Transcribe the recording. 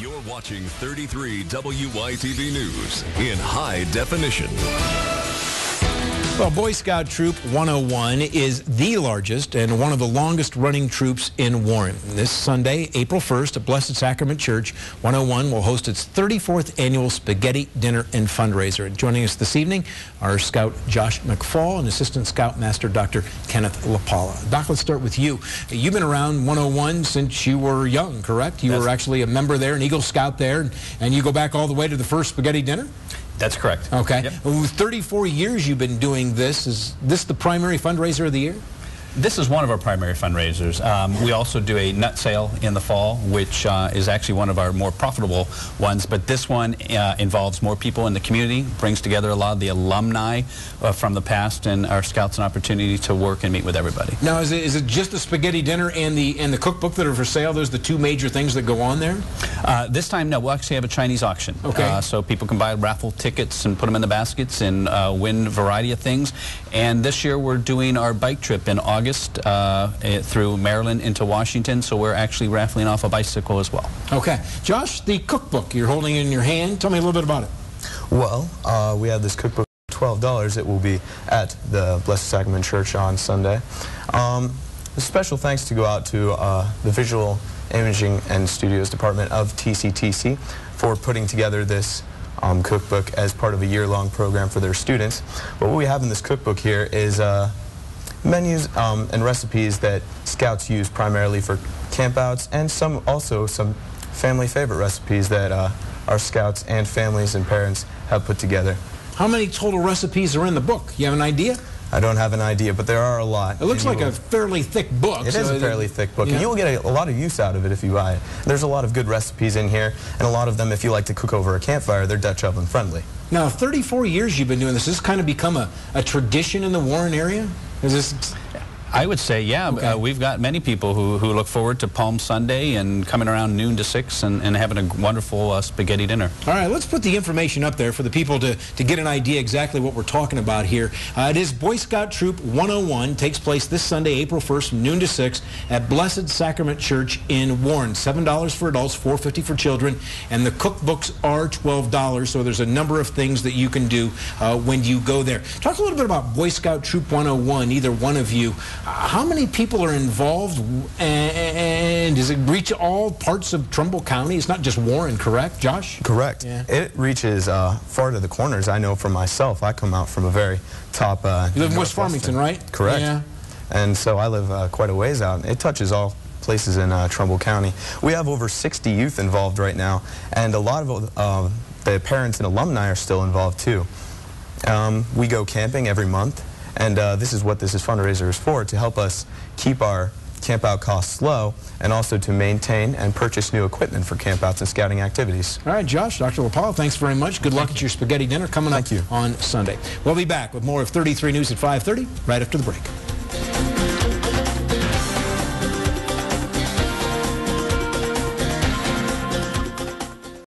You're watching 33 WYTV News in high definition. Well, Boy Scout Troop 101 is the largest and one of the longest running troops in Warren. This Sunday, April 1st, at Blessed Sacrament Church, 101 will host its 34th annual spaghetti dinner and fundraiser. And joining us this evening are Scout Josh McFall and Assistant Scout Master Dr. Kenneth LaPala. Doc, let's start with you. You've been around 101 since you were young, correct? You That's were actually a member there, an Eagle Scout there, and you go back all the way to the first spaghetti dinner? That's correct. Okay. Yep. Well, 34 years you've been doing this. Is this the primary fundraiser of the year? This is one of our primary fundraisers. Um, we also do a nut sale in the fall, which uh, is actually one of our more profitable ones. But this one uh, involves more people in the community, brings together a lot of the alumni uh, from the past, and our scouts an opportunity to work and meet with everybody. Now, is it, is it just the spaghetti dinner and the and the cookbook that are for sale? Those are the two major things that go on there. Uh, this time, no, we'll actually have a Chinese auction. Okay. Uh, so people can buy raffle tickets and put them in the baskets and uh, win a variety of things. And this year, we're doing our bike trip in August uh, eh, through Maryland into Washington. So we're actually raffling off a bicycle as well. Okay, Josh, the cookbook you're holding in your hand. Tell me a little bit about it. Well, uh, we have this cookbook for $12. It will be at the Blessed Sacrament Church on Sunday. Um, a special thanks to go out to uh, the Visual Imaging and Studios Department of TCTC for putting together this um, cookbook as part of a year-long program for their students. But what we have in this cookbook here is uh, menus um, and recipes that scouts use primarily for campouts and some also some family favorite recipes that uh, our scouts and families and parents have put together. How many total recipes are in the book? You have an idea? I don't have an idea, but there are a lot. It looks like you a fairly thick book. It so is a fairly thick book, yeah. and you will get a, a lot of use out of it if you buy it. There's a lot of good recipes in here, and a lot of them, if you like to cook over a campfire, they're Dutch oven friendly. Now, 34 years you've been doing this. Has this kind of become a, a tradition in the Warren area? Is this I would say, yeah, Okay. uh, we've got many people who, who look forward to Palm Sunday and coming around noon to 6 and, and having a wonderful uh, spaghetti dinner. All right, let's put the information up there for the people to, to get an idea exactly what we're talking about here. Uh, it is Boy Scout Troop 101. Takes place this Sunday, April 1st, noon to 6 at Blessed Sacrament Church in Warren. $7 for adults, $4.50 for children, and the cookbooks are $12, so there's a number of things that you can do uh, when you go there. Talk a little bit about Boy Scout Troop 101, either one of you. How many people are involved, and does it reach all parts of Trumbull County? It's not just Warren, correct, Josh? Correct. Yeah. It reaches uh, far to the corners. I know for myself, I come out from a very top. Uh, You live in West Farmington, right? Correct. Yeah. And so I live uh, quite a ways out. It touches all places in uh, Trumbull County. We have over 60 youth involved right now, and a lot of uh, the parents and alumni are still involved too. Um, we go camping every month, and uh, this is what this is fundraiser is for, to help us keep our camp out costs low and also to maintain and purchase new equipment for campouts and scouting activities. All right, Josh, Dr. LaPaul, thanks very much. Good luck at your spaghetti dinner coming Thank up you. on Sunday. We'll be back with more of 33 News at 5.30 right after the break.